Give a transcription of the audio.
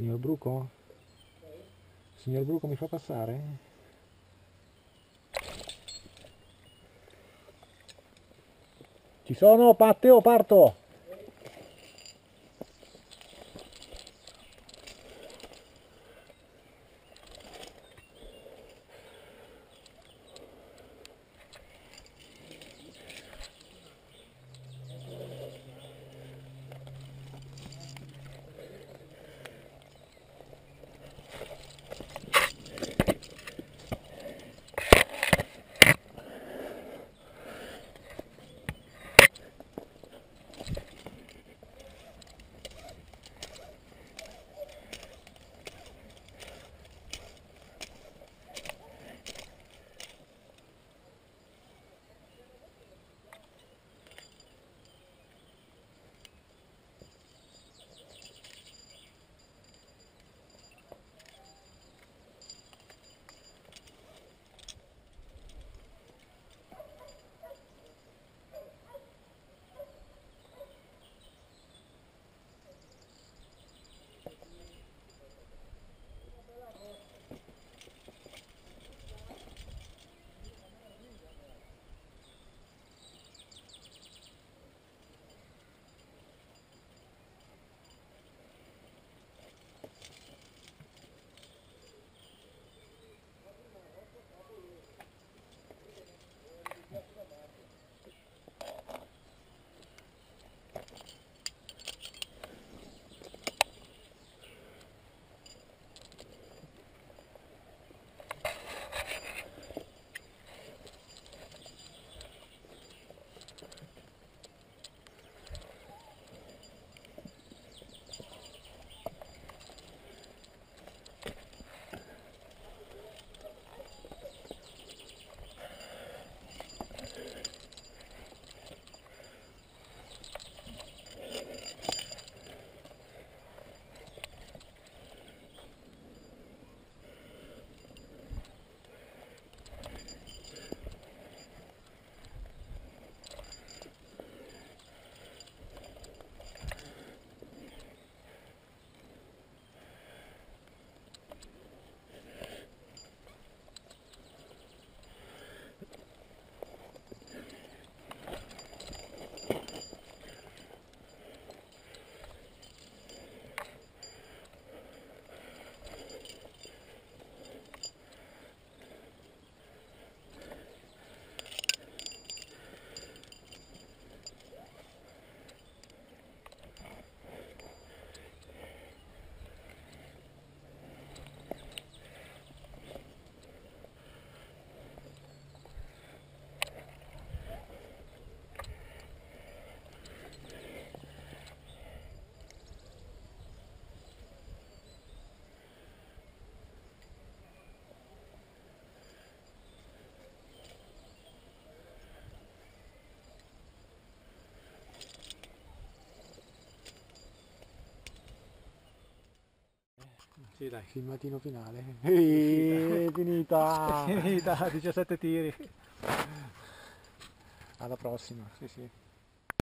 Signor Bruco? Signor Bruco mi fa passare? Ci sono, Patteo, parto! Sì, dai. Filmatino finale. Eeeh, finita! Finita, 17 tiri. Alla prossima, sì sì.